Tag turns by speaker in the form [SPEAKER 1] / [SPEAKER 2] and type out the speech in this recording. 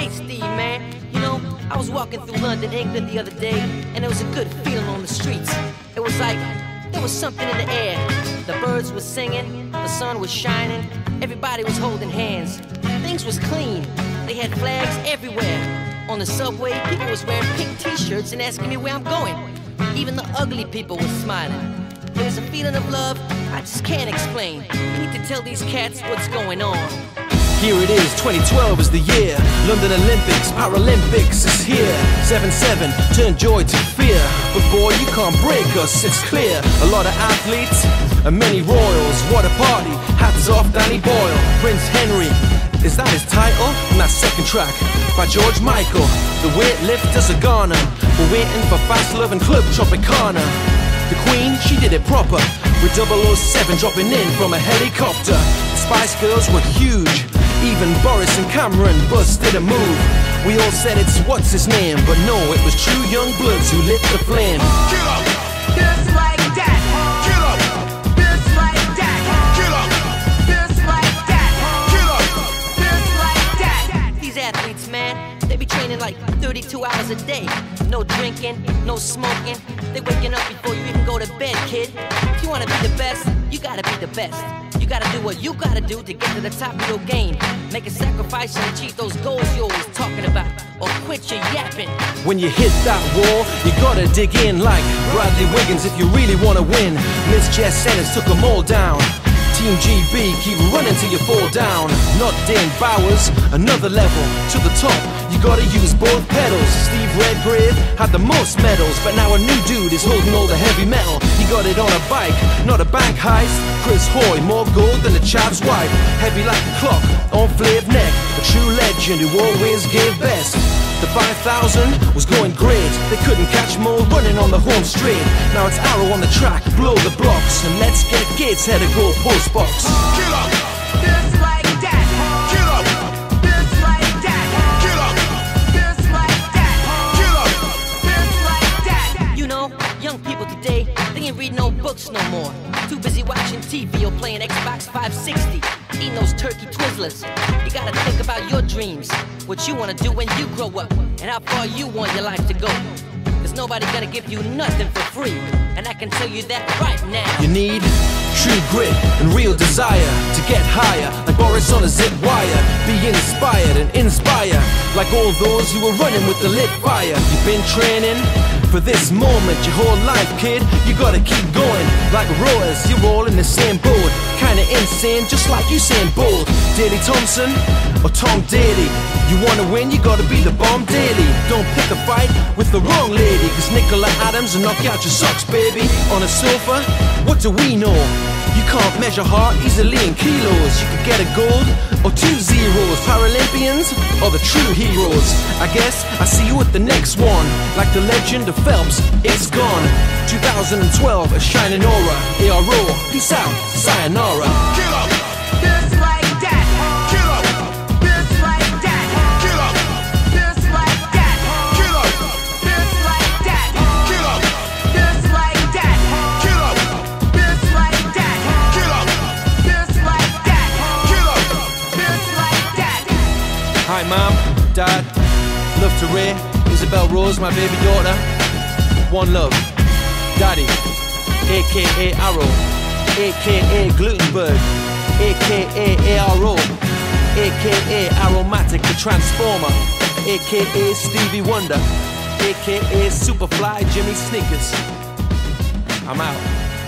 [SPEAKER 1] Hey, Steve, man. You know, I was walking through London, England the other day, and there was a good feeling on the streets. It was like there was something in the air. The birds were singing, the sun was shining, everybody was holding hands. Things was clean. They had flags everywhere. On the subway, people was wearing pink t-shirts and asking me where I'm going. Even the ugly people was smiling. There's a feeling of love I just can't explain. You need to tell these cats what's going on.
[SPEAKER 2] Here it is, 2012 is the year. London Olympics, Paralympics is here. 7-7, turn joy to fear. But boy, you can't break us, it's clear. A lot of athletes and many royals. What a party, hats off Danny Boyle. Prince Henry, is that his title? And that second track by George Michael. The weightlifters are gone. We're waiting for Fastlove and Club Tropicana. The Queen, she did it proper. With 007 dropping in from a helicopter. Spice Girls were huge. Even Boris and Cameron busted a move. We all said it's what's his name, but no, it was true young bloods who lit the flame.
[SPEAKER 3] Kill up,
[SPEAKER 4] Just like that.
[SPEAKER 3] kill up,
[SPEAKER 4] Just like that.
[SPEAKER 3] kill up,
[SPEAKER 4] Just like that.
[SPEAKER 3] kill up.
[SPEAKER 4] Just like that.
[SPEAKER 1] These athletes, man, they be training like 32 hours a day. No drinking, no smoking. They waking up before you even go to bed, kid. If you wanna be the best, you gotta be the best. You gotta do what you gotta do to get to the top of your game. Make a sacrifice and achieve those goals you're always talking about. Or quit your yapping.
[SPEAKER 2] When you hit that wall, you gotta dig in like Bradley Wiggins if you really wanna win. Miss Jess Ennis took them all down. Team GB, keep running till you fall down. Not Dan Bowers, another level to the top. You gotta use both pedals. Steve Redgrave had the most medals, but now a new dude is holding all the heavy metal. He got it on a bike, not a bank heist. Chris Hoy, Mo gold than a chav's wife. Heavy like a clock, on flared neck. A true legend who always gave best. The 5000 was going great. They couldn't catch more running on the home straight. Now it's arrow on the track, blow the blocks, and let's get Gateshead a goal post box.
[SPEAKER 3] Kill up,
[SPEAKER 1] TV or playing Xbox 560, eating those turkey Twizzlers. You gotta think about your dreams, what you wanna do when you grow up, and how far you want your life to go. Cause nobody gonna give you nothing for free, and I can tell you that right now.
[SPEAKER 2] You need true grit and real desire to get higher, like Boris on a zip wire. Be inspired and inspire, like all those who were running with the lit fire. You've been training for this moment your whole life, kid. You gotta keep going, like rowers. You're all in the same boat, kinda insane, just like Usain Bolt. Daley Thompson or Tom Daley. You wanna win, you gotta be the bomb daily. Don't pick a fight with the wrong lady, cause Nicola Adams will knock you out your socks, baby. On a sofa, what do we know? You can't measure heart easily in kilos. You could get a gold or two zeros. Paralympians are the true heroes. I guess I see you at the next one. Like the legend of Phelps, it's gone. 2012, a shining aura. aRRO, peace out, sayonara. To Isabel Rose, my baby daughter. One love, daddy, aka Arrow, aka Glutenberg, aka aRRO, aka aRROmatic the Transformer, aka Stevie Wonder, aka Superfly Jimmy Sneakers. I'm out.